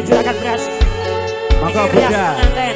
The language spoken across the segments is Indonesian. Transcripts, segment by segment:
ke juragan beras. Monggo rias Bunda.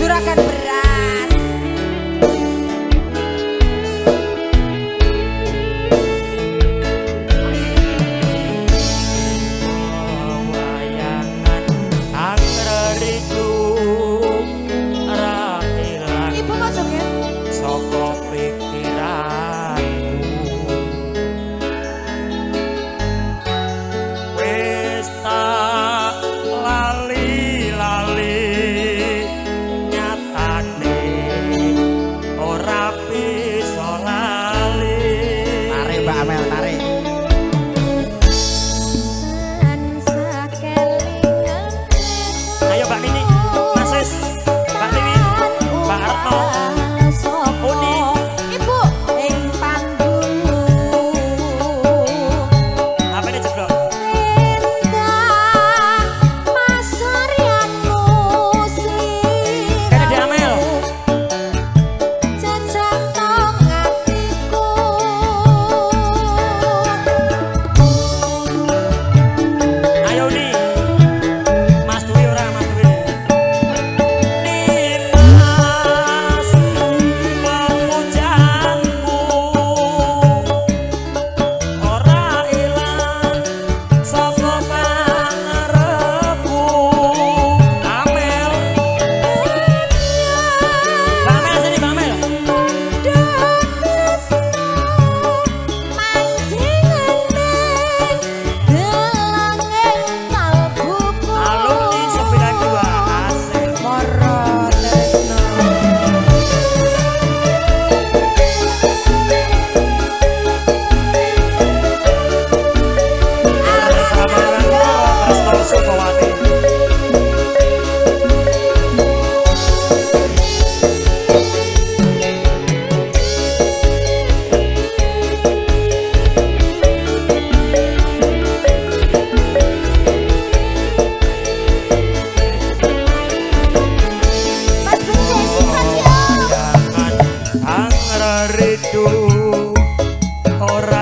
Juragan beras. redo ora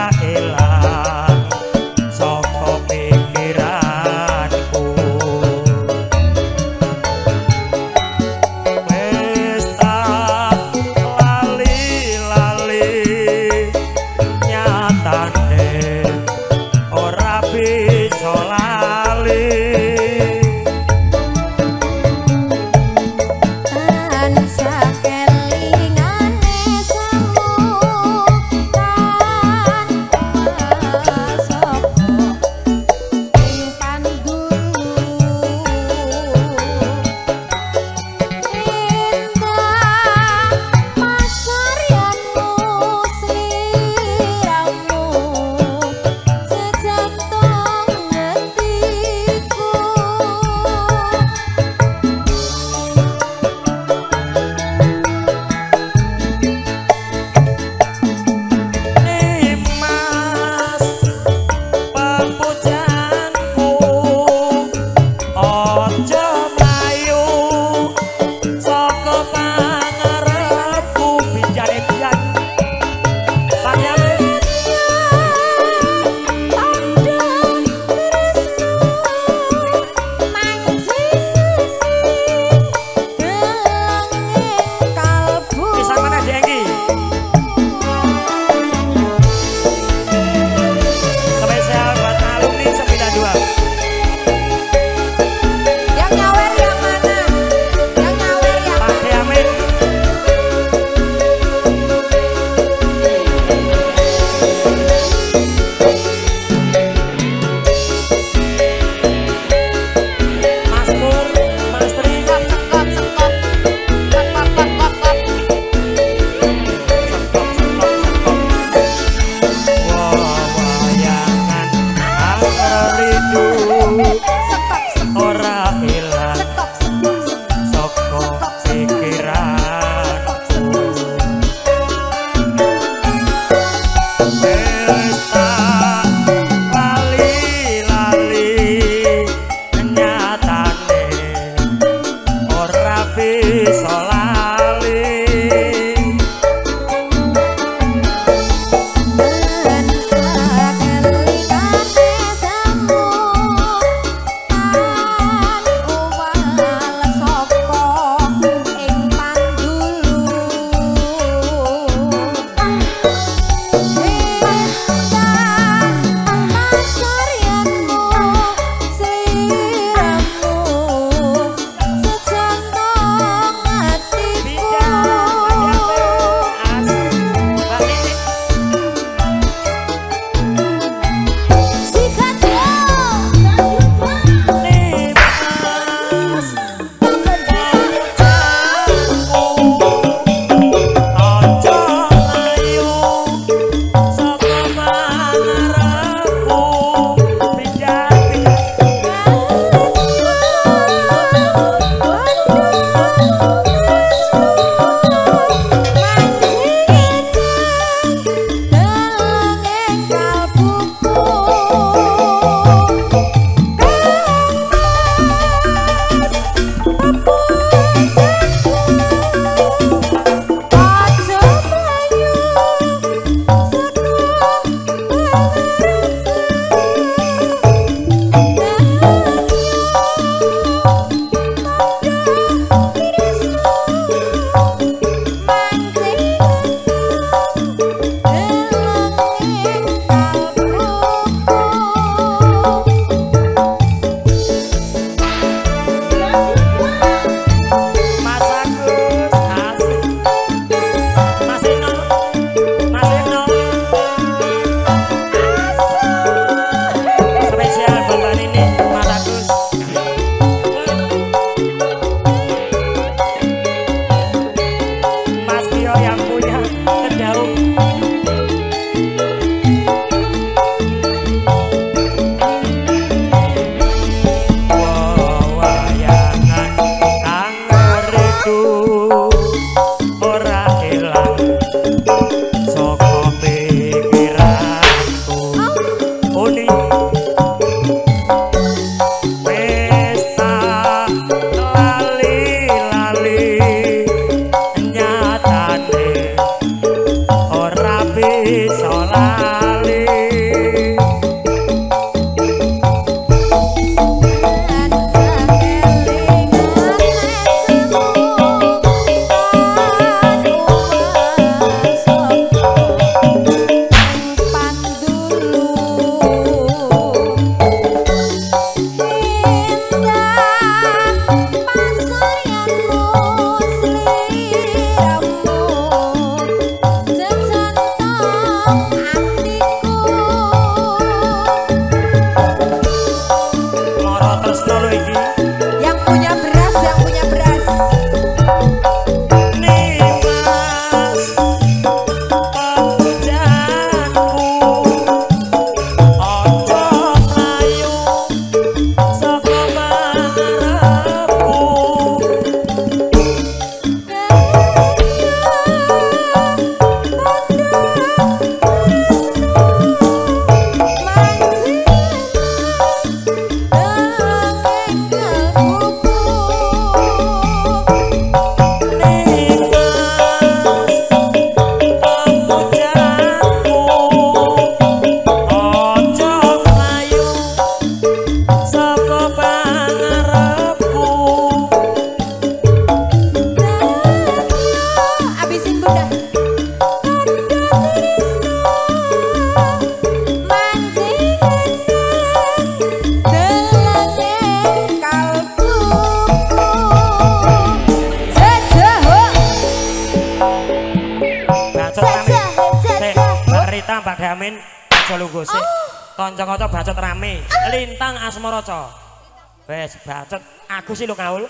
Wes bacot aku sih lo kaul.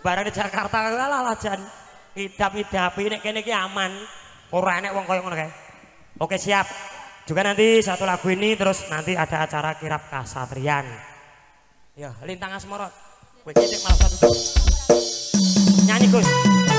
Barang di Jakarta kalah lah jan. Idap-idapi nek kene iki aman. Ora enek wong koyo ngono kae. Oke siap. Juga nanti satu lagu ini terus nanti ada acara kirap kasatrian. Ya, Lintang Asmara. Kowe malah satu. Nyanyi Gus.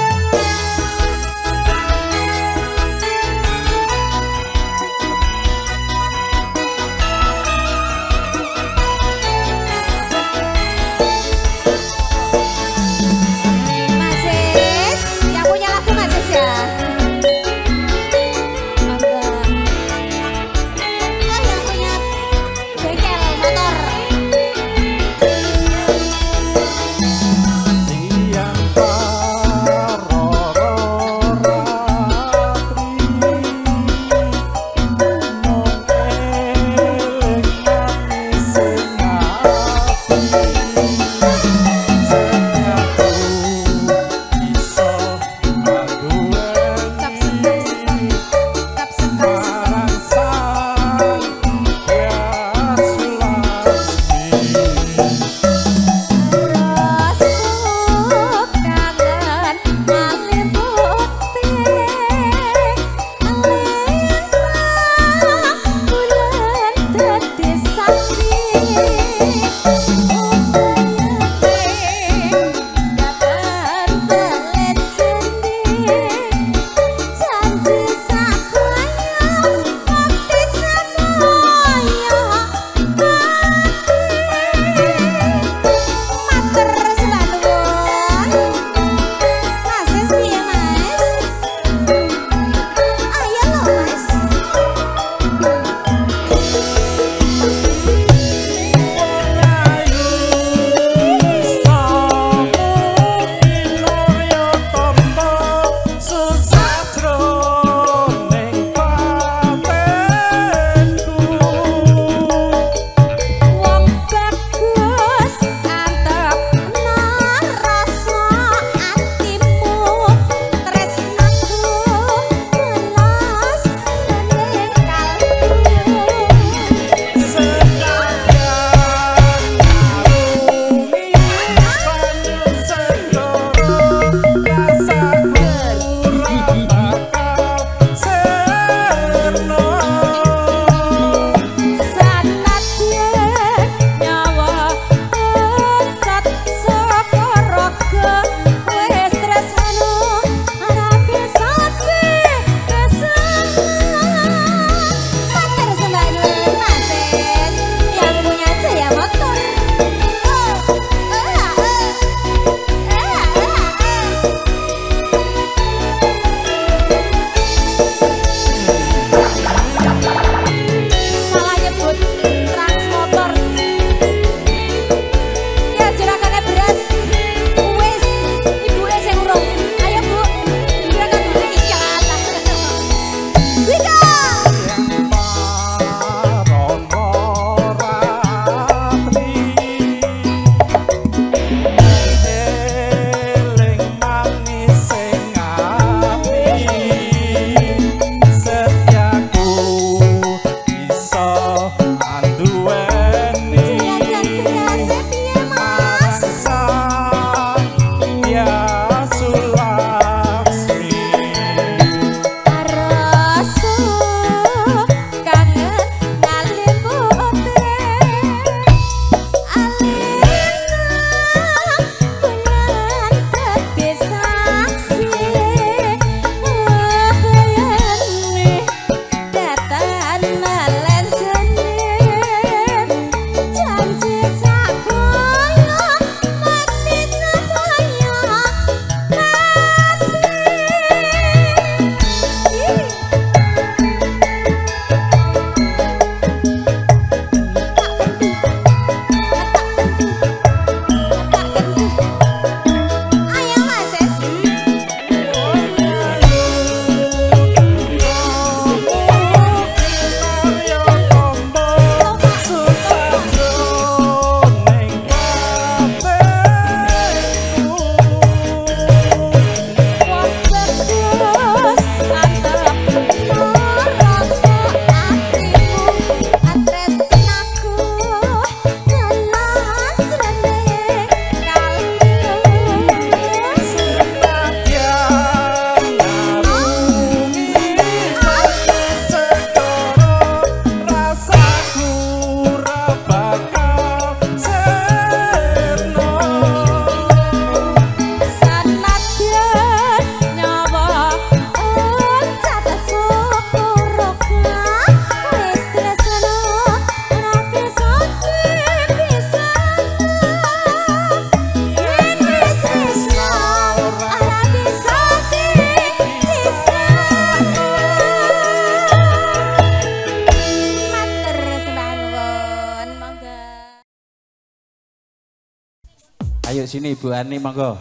Sini Ibu Ani monggo.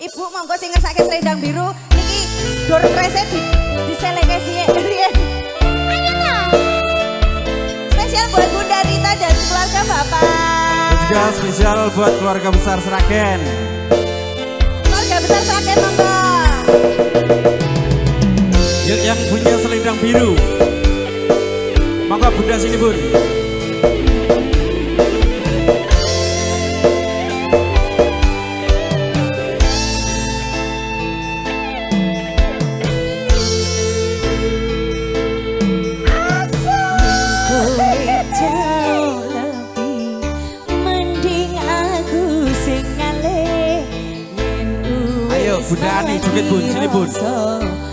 Ibu monggo sing ngersake selendang biru niki dor krese di diseleke sih riyen. Ayo ta. Spesial buat Bunda Rita dan keluarga Bapak. Juga spesial buat keluarga besar Seragen. Keluarga besar Seragen monggo. Yuk yang punya selendang biru. Monggo Bunda sini, Bun. Malibu.